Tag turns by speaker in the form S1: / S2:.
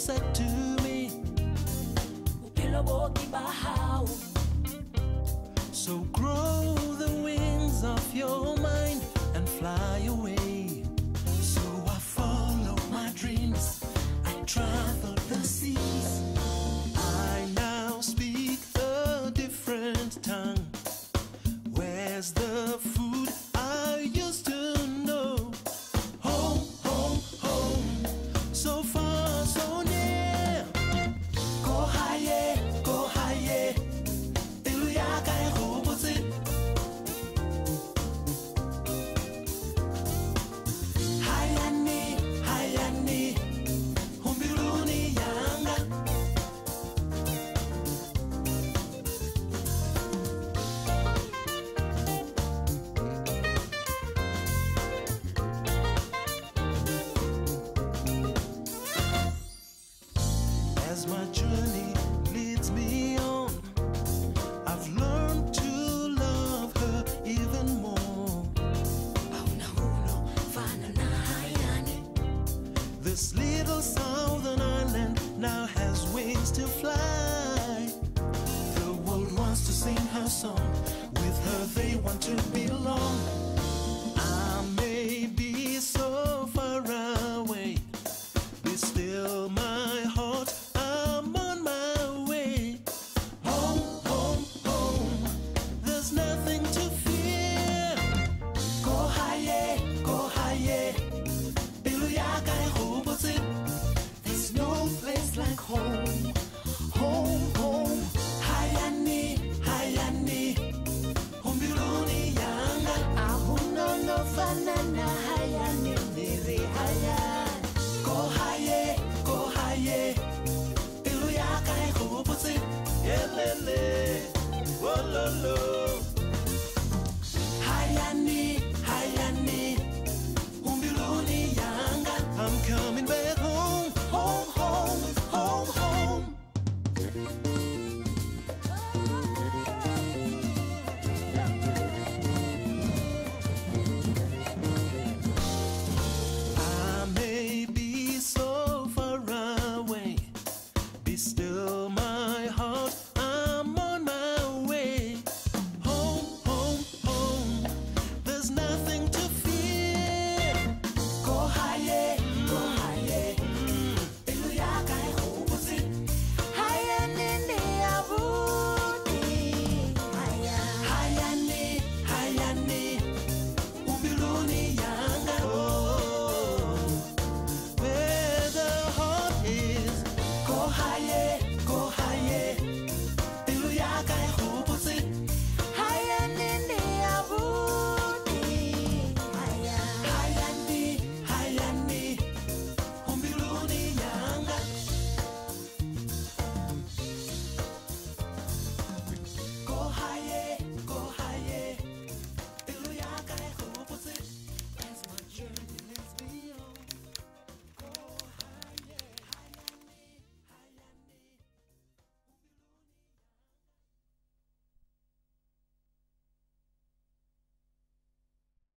S1: said to me Bophelo bo ke ba
S2: So grow the wings of your mind and fly away. This little southern island now has wings to fly. The world wants to sing her song. With her, they want to belong. like home.